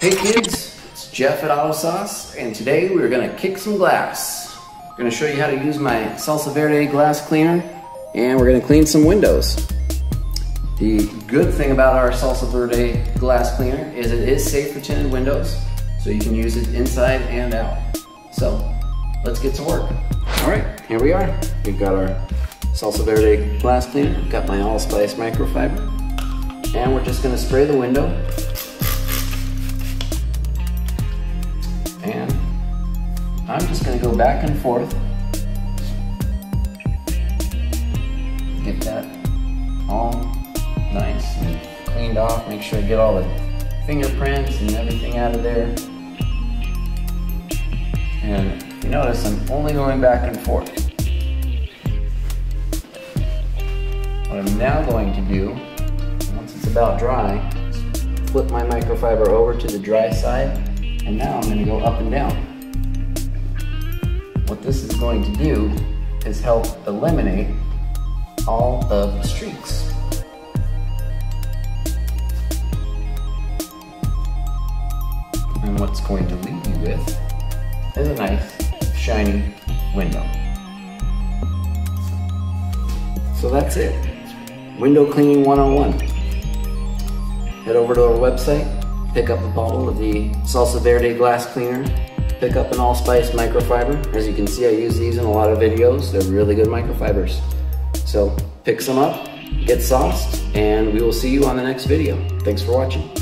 Hey kids, it's Jeff at Auto Sauce, and today we're gonna kick some glass. I'm gonna show you how to use my Salsa Verde glass cleaner, and we're gonna clean some windows. The good thing about our Salsa Verde glass cleaner is it is safe for tinted windows, so you can use it inside and out. So, let's get to work. All right, here we are. We've got our Salsa Verde glass cleaner, got my allspice microfiber, and we're just gonna spray the window I'm just gonna go back and forth. Get that all nice and cleaned off. Make sure I get all the fingerprints and everything out of there. And you notice, I'm only going back and forth. What I'm now going to do, once it's about dry, flip my microfiber over to the dry side and now I'm going to go up and down. This is going to do is help eliminate all of the streaks. And what's going to leave you with is a nice, shiny window. So that's it. Window cleaning 101. Head over to our website, pick up a bottle of the Salsa Verde glass cleaner, pick up an allspice microfiber. As you can see, I use these in a lot of videos. They're really good microfibers. So pick some up, get sauced, and we will see you on the next video. Thanks for watching.